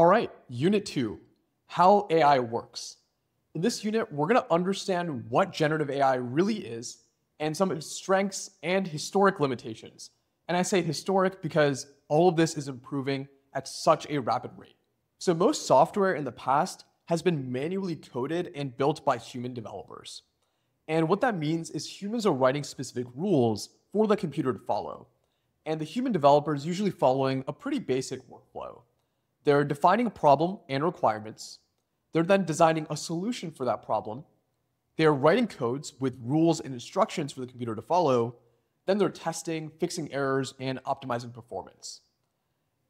All right, Unit 2 How AI Works. In this unit, we're going to understand what generative AI really is and some of its strengths and historic limitations. And I say historic because all of this is improving at such a rapid rate. So, most software in the past has been manually coded and built by human developers. And what that means is humans are writing specific rules for the computer to follow. And the human developer is usually following a pretty basic workflow. They're defining a problem and requirements. They're then designing a solution for that problem. They're writing codes with rules and instructions for the computer to follow. Then they're testing, fixing errors, and optimizing performance.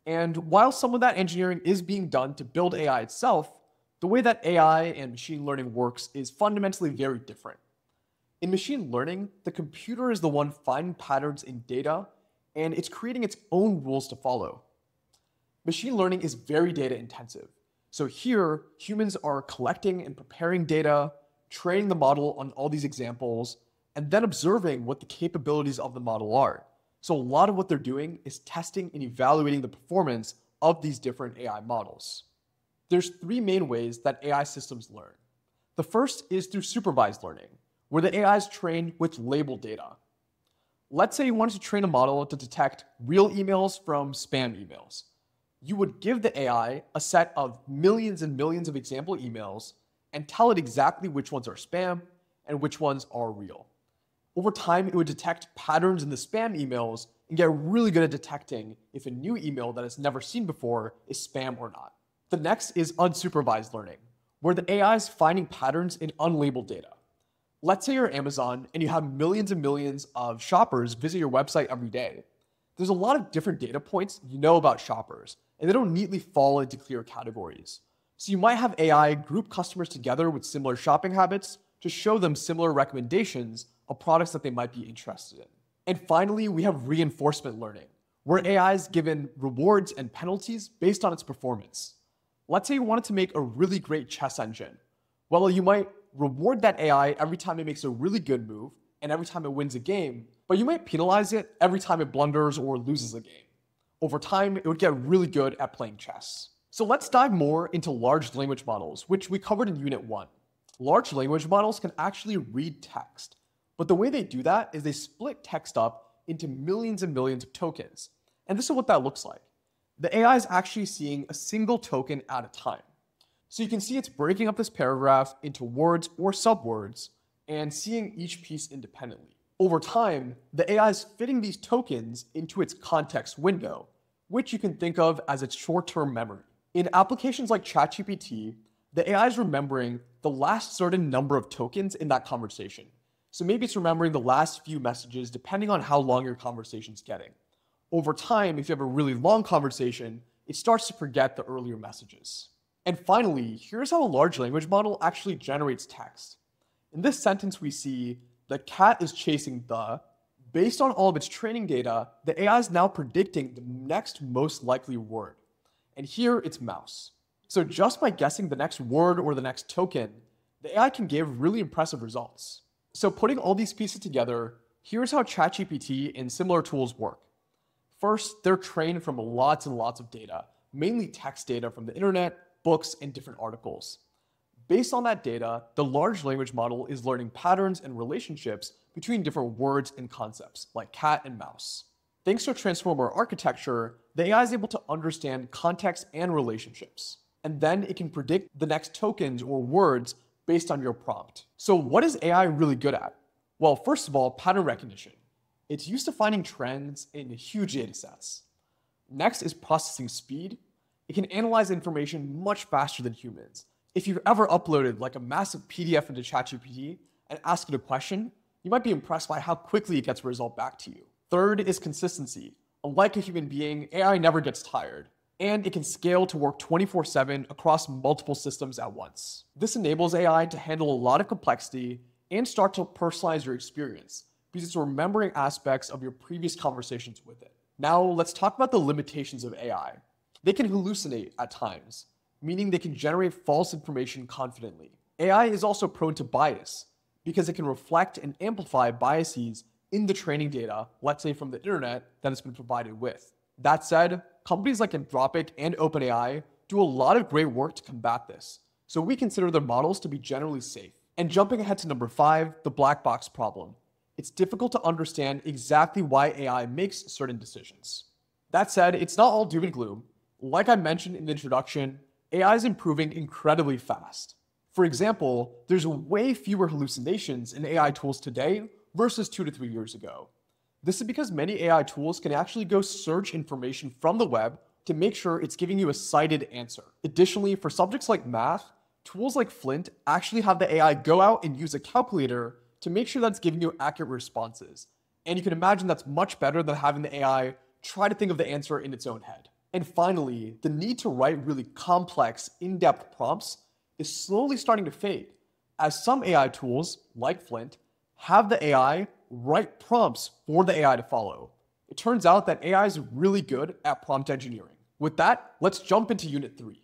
And while some of that engineering is being done to build AI itself, the way that AI and machine learning works is fundamentally very different. In machine learning, the computer is the one finding patterns in data, and it's creating its own rules to follow. Machine learning is very data intensive. So here, humans are collecting and preparing data, training the model on all these examples, and then observing what the capabilities of the model are. So a lot of what they're doing is testing and evaluating the performance of these different AI models. There's three main ways that AI systems learn. The first is through supervised learning, where the AI is trained with labeled data. Let's say you wanted to train a model to detect real emails from spam emails. You would give the AI a set of millions and millions of example emails and tell it exactly which ones are spam and which ones are real. Over time, it would detect patterns in the spam emails and get really good at detecting if a new email that it's never seen before is spam or not. The next is unsupervised learning, where the AI is finding patterns in unlabeled data. Let's say you're Amazon and you have millions and millions of shoppers visit your website every day. There's a lot of different data points you know about shoppers, and they don't neatly fall into clear categories. So you might have AI group customers together with similar shopping habits to show them similar recommendations of products that they might be interested in. And finally, we have reinforcement learning, where AI is given rewards and penalties based on its performance. Let's say you wanted to make a really great chess engine. Well, you might reward that AI every time it makes a really good move and every time it wins a game, but you might penalize it every time it blunders or loses a game. Over time, it would get really good at playing chess. So let's dive more into large language models, which we covered in Unit 1. Large language models can actually read text, but the way they do that is they split text up into millions and millions of tokens. And this is what that looks like. The AI is actually seeing a single token at a time. So you can see it's breaking up this paragraph into words or subwords and seeing each piece independently. Over time, the AI is fitting these tokens into its context window, which you can think of as its short-term memory. In applications like ChatGPT, the AI is remembering the last certain number of tokens in that conversation. So maybe it's remembering the last few messages depending on how long your conversation's getting. Over time, if you have a really long conversation, it starts to forget the earlier messages. And finally, here's how a large language model actually generates text. In this sentence, we see the cat is chasing the. Based on all of its training data, the AI is now predicting the next most likely word. And here it's mouse. So just by guessing the next word or the next token, the AI can give really impressive results. So putting all these pieces together, here's how ChatGPT and similar tools work. First, they're trained from lots and lots of data, mainly text data from the internet, books, and different articles. Based on that data, the large language model is learning patterns and relationships between different words and concepts, like cat and mouse. Thanks to transformer architecture, the AI is able to understand context and relationships. And then it can predict the next tokens or words based on your prompt. So, what is AI really good at? Well, first of all, pattern recognition. It's used to finding trends in huge data sets. Next is processing speed. It can analyze information much faster than humans. If you've ever uploaded like a massive PDF into ChatGPT and asked it a question, you might be impressed by how quickly it gets a result back to you. Third is consistency. Unlike a human being, AI never gets tired and it can scale to work 24 7 across multiple systems at once. This enables AI to handle a lot of complexity and start to personalize your experience because it's remembering aspects of your previous conversations with it. Now, let's talk about the limitations of AI. They can hallucinate at times, meaning they can generate false information confidently. AI is also prone to bias because it can reflect and amplify biases in the training data, let's say from the internet, that it's been provided with. That said, companies like Anthropic and OpenAI do a lot of great work to combat this, so we consider their models to be generally safe. And jumping ahead to number five, the black box problem. It's difficult to understand exactly why AI makes certain decisions. That said, it's not all doom and gloom. Like I mentioned in the introduction, AI is improving incredibly fast. For example, there's way fewer hallucinations in AI tools today versus two to three years ago. This is because many AI tools can actually go search information from the web to make sure it's giving you a cited answer. Additionally, for subjects like math, tools like Flint actually have the AI go out and use a calculator to make sure that's giving you accurate responses. And you can imagine that's much better than having the AI try to think of the answer in its own head. And finally, the need to write really complex, in depth prompts is slowly starting to fade, as some AI tools, like Flint, have the AI write prompts for the AI to follow. It turns out that AI is really good at prompt engineering. With that, let's jump into Unit 3.